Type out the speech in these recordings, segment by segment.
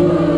Amen.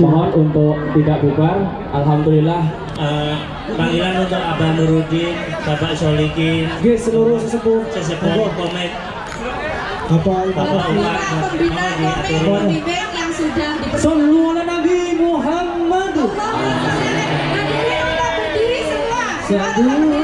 Mohon untuk tidak bubar. Alhamdulillah panggilan untuk Abah Nurudin, Bapak Solikin, Oke, seluruh sesepuh sesepuh komit, Bapak. Bapak Umar, yang sudah. Sallu ala Nabi Muhammad. Hadirin berdiri semua.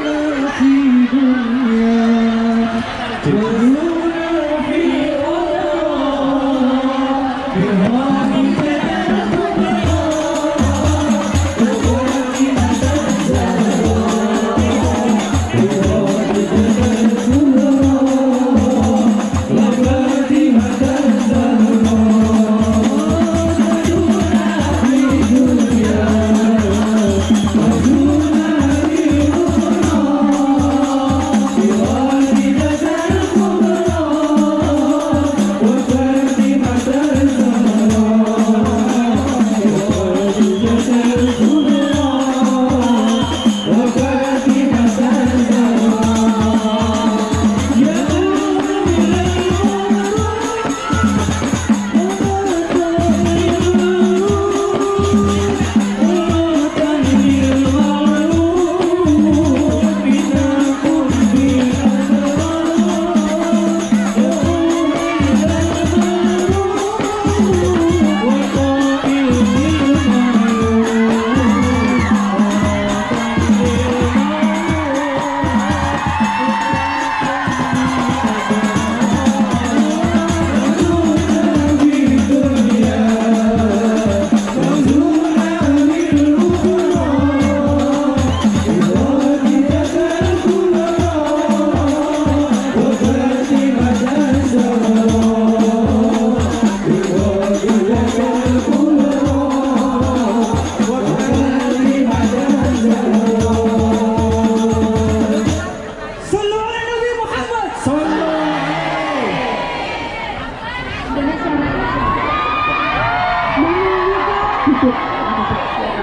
Solo.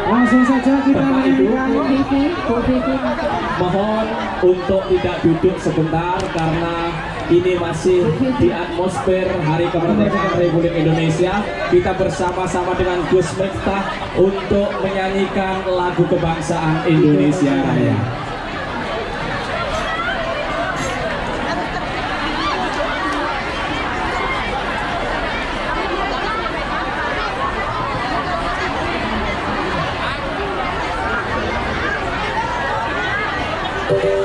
Langsung saja kita menyanyikan Mohon untuk tidak duduk sebentar karena ini masih di atmosfer Hari Kemerdekaan Republik Indonesia. Kita bersama-sama dengan Gus Miftah untuk menyanyikan lagu kebangsaan Indonesia Raya. Yeah.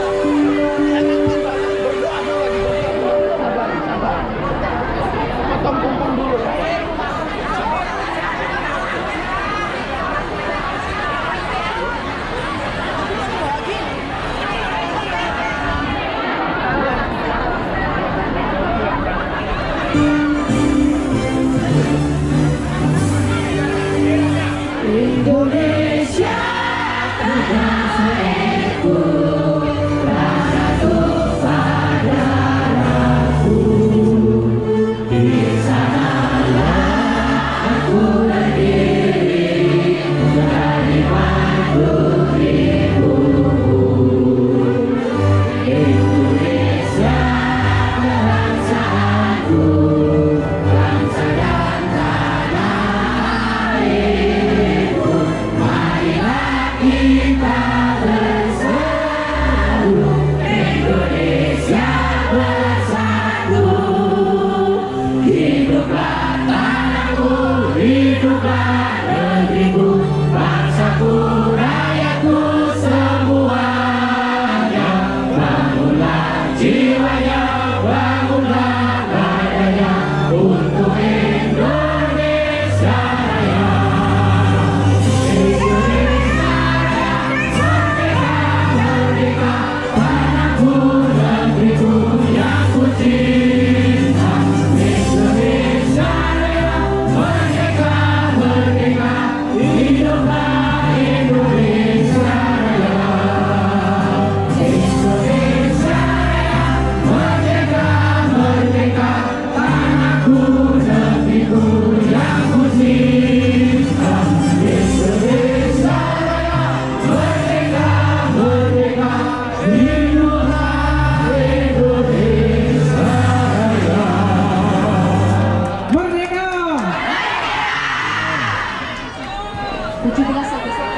17 Agustus.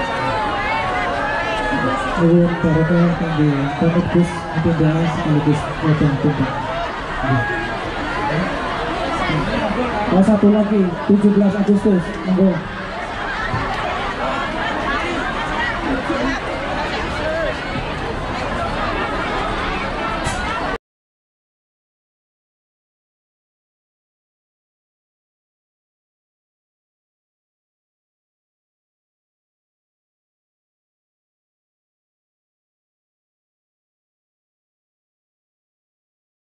17 Ibu Baraka kangge pamit Gus Adinda sekaligus wadang tumpah. Oh satu lagi 17 Agustus. Monggo.